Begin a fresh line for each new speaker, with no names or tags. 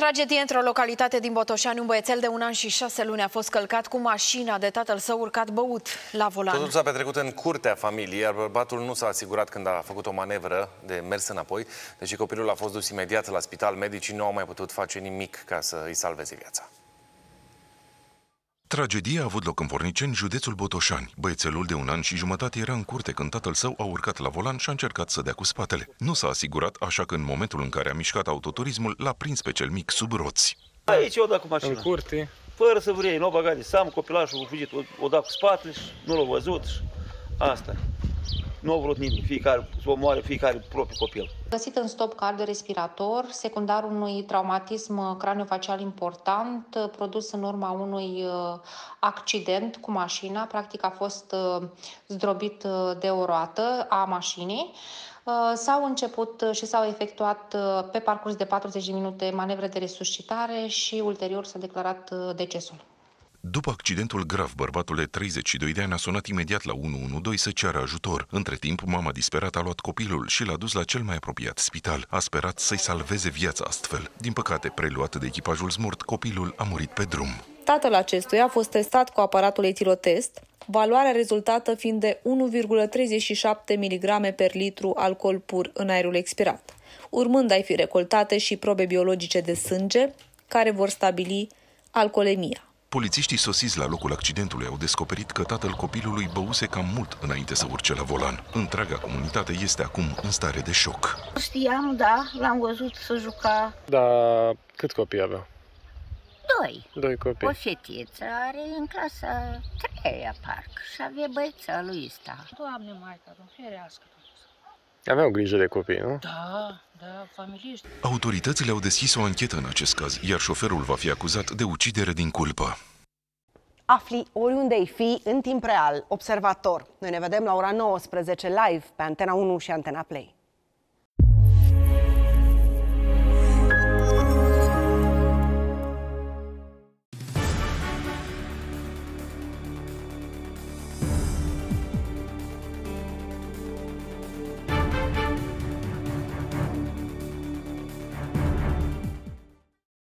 Tragedie într-o localitate din Botoșani. Un băiețel de un an și șase luni a fost călcat cu mașina de tatăl său urcat băut la volan.
Totul s-a petrecut în curtea familiei, iar bărbatul nu s-a asigurat când a făcut o manevră de mers înapoi. Deși copilul a fost dus imediat la spital, medicii nu au mai putut face nimic ca să îi salveze viața.
Tragedia a avut loc în Vorniceni, județul Botoșani. Băiețelul de un an și jumătate era în curte când tatăl său a urcat la volan și a încercat să dea cu spatele. Nu s-a asigurat, așa că în momentul în care a mișcat autoturismul, l-a prins pe cel mic sub roți.
Aici eu dat cu mașina.
În curte.
Fără să vrei, nu o băgat de seamă, copilașul a fugit, o, o dat cu spatele și nu l-a văzut și asta. Nu a vrut nimeni, fiecare să omoare fiecare propriu copil.
Găsit în stop cardiorespirator, secundar unui traumatism craniofacial important, produs în urma unui uh, accident cu mașina, practic a fost uh, zdrobit uh, de o roată a mașinii. S-au început și s-au efectuat pe parcurs de 40 de minute manevre de resuscitare și ulterior s-a declarat decesul.
După accidentul grav, bărbatul de 32 de ani a sunat imediat la 112 să ceară ajutor. Între timp, mama disperat a luat copilul și l-a dus la cel mai apropiat spital. A sperat să-i salveze viața astfel. Din păcate, preluat de echipajul smurt, copilul a murit pe drum.
Tatăl acestuia a fost testat cu aparatul etilotest, valoarea rezultată fiind de 1,37 mg per litru alcool pur în aerul expirat, urmând a fi recoltate și probe biologice de sânge, care vor stabili alcoolemia.
Polițiștii sosiți la locul accidentului au descoperit că tatăl copilului băuse cam mult înainte să urce la volan. Întreaga comunitate este acum în stare de șoc.
Știam, da, l-am văzut să juca.
Da, cât copii avea?
Doi.
Doi copii.
O fetiță are în clasa treia, parcă, și avea băiețelul ăsta.
Doamne, Maica, ferească
Aveau grijă de copii, nu?
Da, da, familiști.
Autoritățile au deschis o anchetă în acest caz, iar șoferul va fi acuzat de ucidere din culpă.
Afli oriunde ai fi, în timp real, observator. Noi ne vedem la ora 19 live pe Antena 1 și Antena Play.